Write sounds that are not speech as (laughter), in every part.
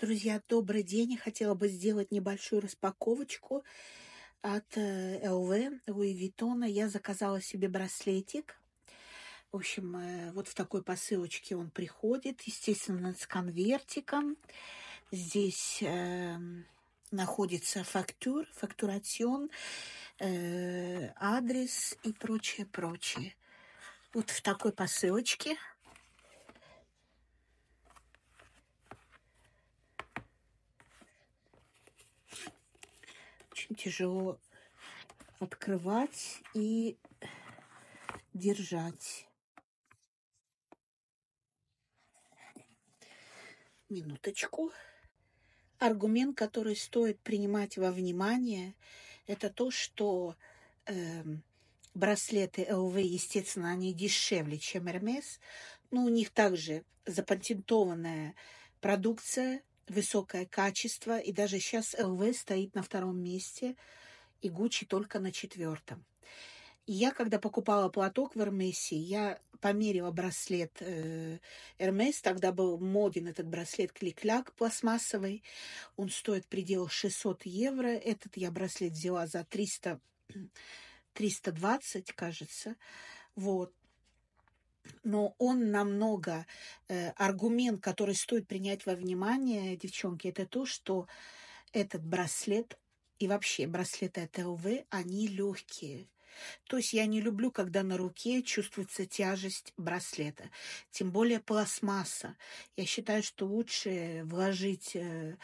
Друзья, добрый день! Я хотела бы сделать небольшую распаковочку от ЛВ, Луи Виттона. Я заказала себе браслетик. В общем, э, вот в такой посылочке он приходит, естественно, с конвертиком. Здесь э, находится фактур, фактурацион, э, адрес и прочее, прочее. Вот в такой посылочке. Очень тяжело открывать и держать. Минуточку. Аргумент, который стоит принимать во внимание, это то, что э, браслеты ЛВ, естественно, они дешевле, чем Hermes, но у них также запатентованная продукция, высокое качество, и даже сейчас ЛВ стоит на втором месте, и Гуччи только на четвертом. И я, когда покупала платок в Эрмесе, я померила браслет э, Эрмес, тогда был моден этот браслет клик-ляк пластмассовый, он стоит в пределах 600 евро, этот я браслет взяла за 300, 320, кажется, вот но он намного э, аргумент, который стоит принять во внимание, девчонки, это то, что этот браслет и вообще браслеты от ЛВ, они легкие. То есть я не люблю, когда на руке чувствуется тяжесть браслета, тем более пластмасса. Я считаю, что лучше вложить э,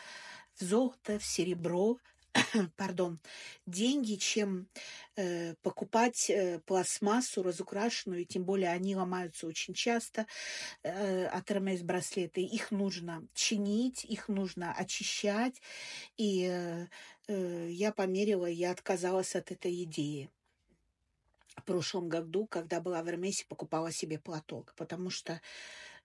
в золото, в серебро, (coughs) пардон, деньги, чем э, покупать э, пластмассу разукрашенную, тем более они ломаются очень часто э, от РМС браслеты. Их нужно чинить, их нужно очищать, и э, э, я померила, я отказалась от этой идеи в прошлом году, когда была в Эрмесе, покупала себе платок, потому что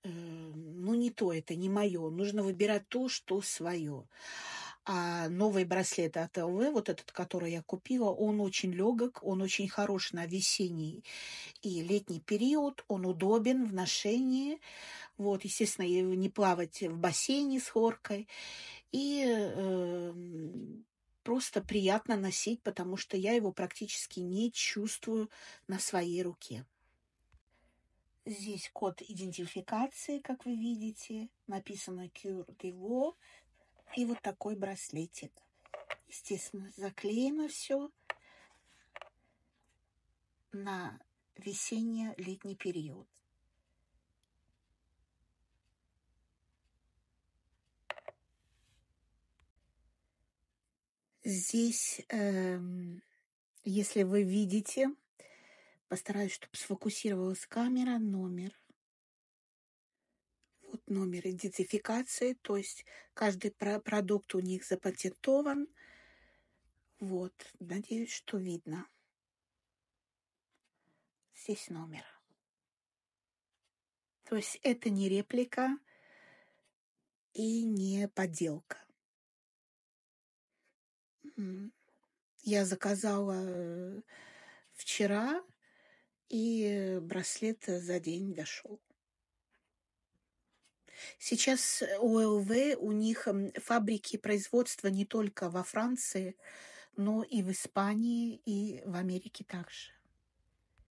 э, ну не то это, не мое. Нужно выбирать то, что свое. А новый браслет от ЛВ, вот этот, который я купила, он очень легок, он очень хорош на весенний и летний период, он удобен в ношении. Вот, естественно, не плавать в бассейне с хлоркой. И э, просто приятно носить, потому что я его практически не чувствую на своей руке. Здесь код идентификации, как вы видите, написано Cure Devo и вот такой браслетик. Естественно, заклеено все на весенне-летний период. Здесь, э, если вы видите, постараюсь, чтобы сфокусировалась камера, номер номер идентификации, то есть каждый про продукт у них запатентован. Вот, надеюсь, что видно. Здесь номер. То есть это не реплика и не подделка. Я заказала э, вчера, и браслет за день дошел. Сейчас у ЛВ, у них фабрики производства не только во Франции, но и в Испании, и в Америке также.